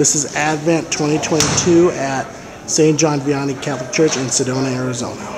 This is Advent 2022 at St. John Vianney Catholic Church in Sedona, Arizona.